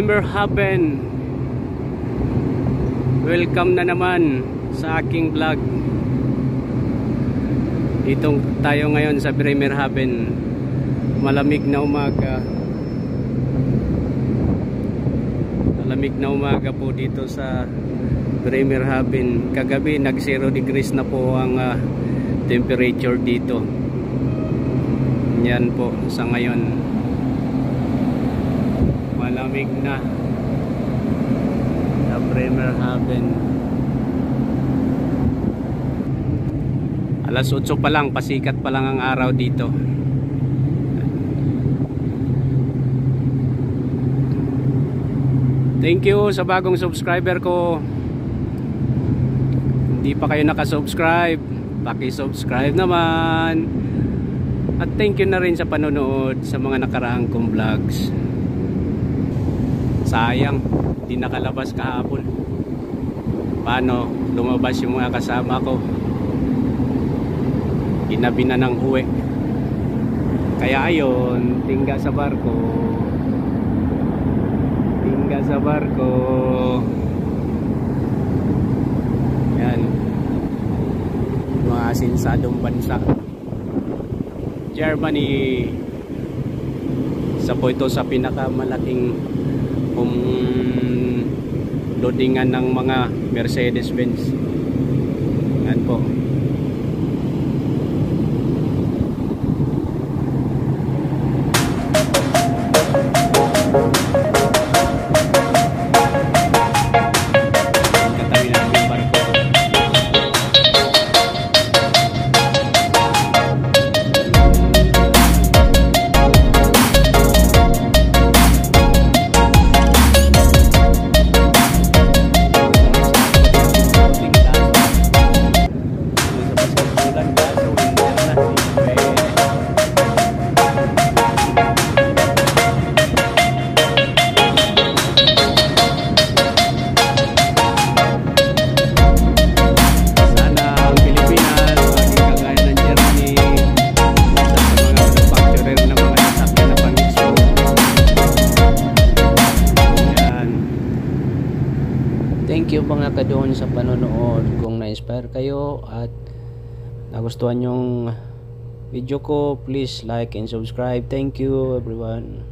Bremerhaven Welcome na naman sa aking vlog. Dito tayo ngayon sa Bremerhaven Malamig na umaga. Malamig na umaga po dito sa Bremerhaven Kagabi nag 0 degrees na po ang uh, temperature dito. Yan po sa ngayon malamig na. Sa Bremerhaven alas 8 pa lang pasikat pa lang ang araw dito. Thank you sa bagong subscriber ko. Hindi pa kayo nakasubscribe paki-subscribe naman. At thank you na rin sa panonood sa mga nakaraang kong vlogs sayang di nakalabas kahapon. Paano lumabas yung mga kasama ko? Ginabi na ng uwi. Kaya ayon tingga sa barko. Tingga sa barko. Yan. Mga asinsadong bansa. Germany. Isa po ito sa pinakamalaking um, loadingan ng mga Mercedes-Benz Thank you mga kadoon sa panonood. Kung na-inspire kayo at nagustuhan yung video ko, please like and subscribe. Thank you everyone.